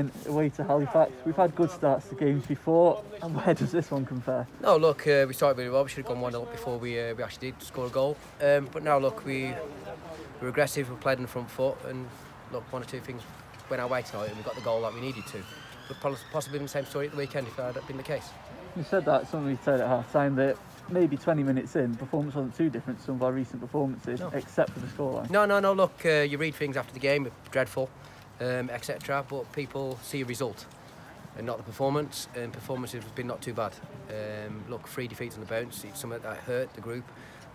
win away to Halifax. We've had good starts to games before, and where does this one compare? No, look, uh, we started really well. We should have gone 1 0 before we, uh, we actually did score a goal. Um, but now, look, we, we're aggressive, we played in the front foot, and look, one or two things went our way tonight, and we got the goal that we needed to. But possibly the same story at the weekend if that had been the case. You said that, something we said at half time, that maybe 20 minutes in, performance wasn't too different to some of our recent performances, no. except for the scoreline. No, no, no. Look, uh, you read things after the game, dreadful, um, etc. But people see a result and not the performance. And performance has been not too bad. Um, look, three defeats on the bounce. It's something that hurt the group,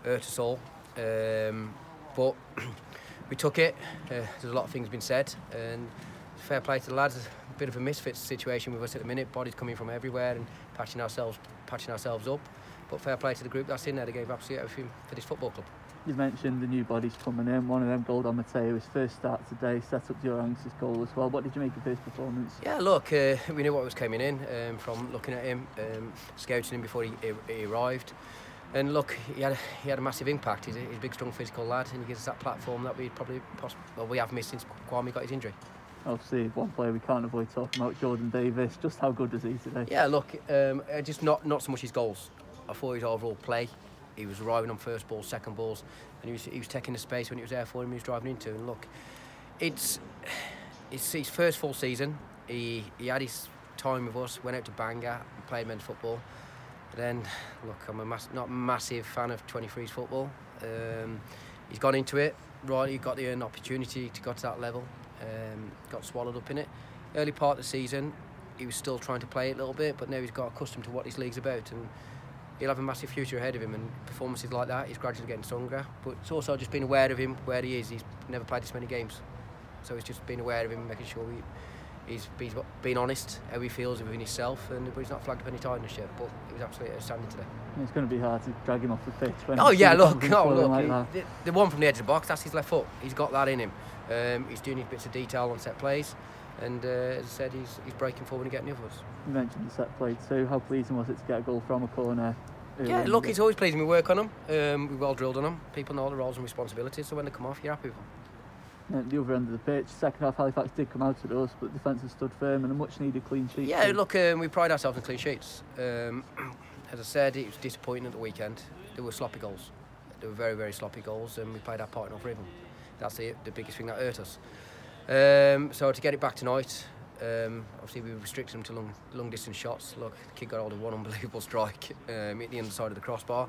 hurt us all. Um, but we took it. Uh, there's a lot of things been said, and fair play to the lads. A bit of a misfit situation with us at the minute. Bodies coming from everywhere and patching ourselves, patching ourselves up. But fair play to the group that's in there. They gave absolutely everything for this football club. You've mentioned the new bodies coming in. One of them, Goldan Matteo, his first start today, set up Dioran's goal as well. What did you make of his performance? Yeah, look, uh, we knew what was coming in um, from looking at him, um, scouting him before he, he, arrived. And look, he had, he had a massive impact. He's a, he's a big, strong, physical lad, and he gives us that platform that we probably well, we have missed since Kwame got his injury. Obviously, one player we can't avoid talking about, Jordan Davies. Just how good was he today? Yeah, look, um, uh, just not not so much his goals. I thought his overall play. He was arriving on first balls, second balls, and he was, he was taking the space when it was there for him. He was driving into. And look, it's it's his first full season. He he had his time with us. Went out to Bangor, played men's football. But then, look, I'm a mass, not massive fan of 23s football. Um, he's gone into it. Right, he got the opportunity to go to that level. Um, got swallowed up in it. Early part of the season, he was still trying to play it a little bit, but now he's got accustomed to what this league's about and he'll have a massive future ahead of him and performances like that he's gradually getting stronger. But it's also just being aware of him where he is. He's never played this many games. So it's just being aware of him making sure he, he's, he's being honest how he feels within himself and but he's not flagged up any tiredness yet but he was absolutely outstanding today. It's going to be hard to drag him off the pitch oh yeah look, oh, look like the, the, one from the edge of the box that's his left foot. He's got that in him. Um, he's doing his bits of detail on set plays and uh, as I said, he's, he's breaking forward and getting the others. You mentioned the set play too. How pleasing was it to get a goal from a corner? Yeah, look, it's always pleasing. We work on them. Um, we well drilled on them. People know the roles and responsibilities, so when they come off, you're happy with them. At the other end of the pitch, second half Halifax did come out at us, but defence has stood firm and a much needed clean sheet. Yeah, look, um, we pride ourselves in clean sheets. Um, as I said, it was disappointing at the weekend. There were sloppy goals. There were very, very sloppy goals, and we played our part in all three of them. That's the, the biggest thing that hurt us. Um, so to get it back tonight, um, obviously we restricted him to long, long distance shots. Look, the kid got hold of one unbelievable strike um, at the underside of the crossbar.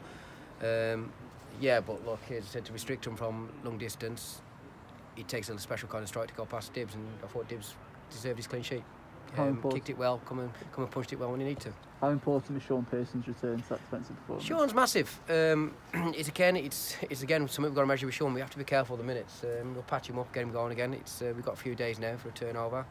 Um, yeah, but look, as I said, to restrict him from long distance, it takes a special kind of strike to go past Dibbs, and I thought Dibbs deserved his clean sheet. Um, kicked it well, come and come and punched it well when you need to. How important is Shaun Pearson's return to that defensive performance? Shaun's massive. Um, it's again, it's it's again something we've got to measure with Shaun. We have to be careful the minutes. Um, we'll patch him up, get him going again. It's uh, we've got a few days now for a turnover.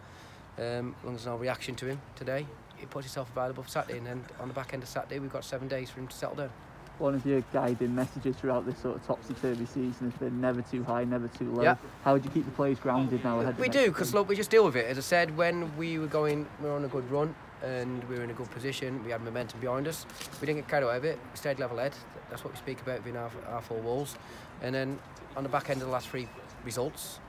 Um, as long as there's no reaction to him today, he puts himself available for Saturday, and then on the back end of Saturday, we've got seven days for him to settle down. One of your guiding messages throughout this sort of topsy-turvy season has been never too high, never too low. Yeah. How do you keep the players grounded now ahead? We do, because look, we just deal with it. As I said, when we were going, we were on a good run and we were in a good position. We had momentum behind us. We didn't get carried away with it. We stayed level head. That's what we speak about within our, our four walls. And then on the back end of the last three results,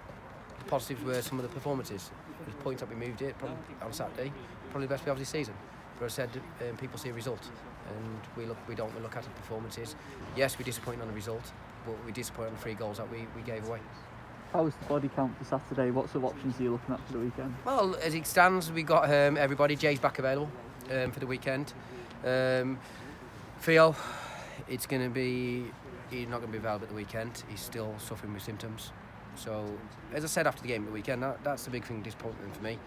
the positives were some of the performances the point that we moved it probably on Saturday, probably the best we have this season. But I said um, people see a result, and we look we don't we look at the performances. Yes, we're disappointed on the result, but we're disappointed on the three goals that we, we gave away. How was the body count for Saturday? What sort of options are you looking at for the weekend? Well, as it stands, we got um, everybody. Jay's back available um, for the weekend. Um, Theo, it's going to be. He's not going to be available at the weekend. He's still suffering with symptoms. So, as I said after the game at the weekend, that, that's the big thing disappointing for me.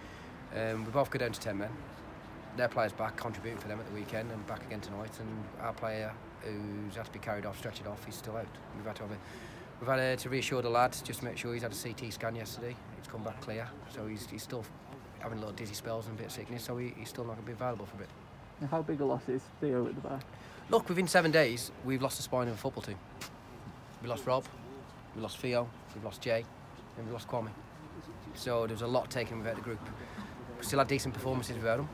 Um, we both go down to 10 men. Their players back, contributing for them at the weekend and back again tonight. And our player, who's had to be carried off, stretched off, he's still out. We've had to have a, we've had a, to reassure the lad just to make sure he's had a CT scan yesterday. It's come back clear, so he's, he's still having a little dizzy spells and a bit of sickness, so he, he's still not going to be available for a bit. Now how big a loss is Theo at the back? Look, within seven days, we've lost the spine of a football team. We lost Rob, we lost Theo, we've lost Jay, and we lost Kwame. So there was a lot taken without the group. We still had decent performances without them.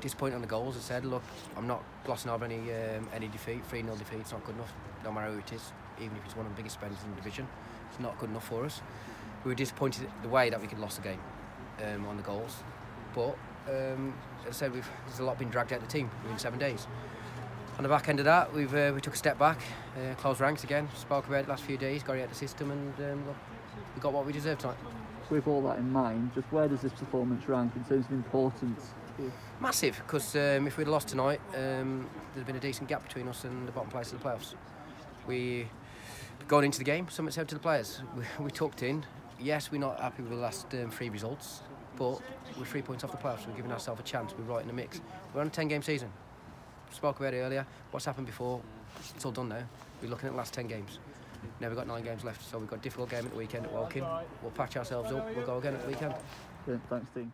Disappointed on the goals. I said, look, I'm not glossing over any um, any defeat. 3 0 defeat, it's not good enough, no matter who it is, even if it's one of the biggest spenders in the division. It's not good enough for us. We were disappointed the way that we could lose the game um, on the goals. But um, as I said, we've, there's a lot been dragged out of the team within seven days. On the back end of that, we've uh, we took a step back, uh, closed ranks again. Spoke about it the last few days, got it out of the system, and um, look, we got what we deserved tonight. With all that in mind, just where does this performance rank in terms of importance? Massive, because um, if we'd lost tonight, um, there'd been a decent gap between us and the bottom place of the playoffs. We going into the game, something said to the players. We, we tucked in. Yes, we're not happy with the last um, three results, but we're three points off the playoffs. We're giving ourselves a chance. We're right in the mix. We're on a 10-game season. Spoke about it earlier. What's happened before? It's all done now. We're looking at the last 10 games. Now we've got nine games left, so we've got a difficult game at the weekend at Woking. We'll patch ourselves up. We'll go again at the weekend. Yeah, thanks, Dean.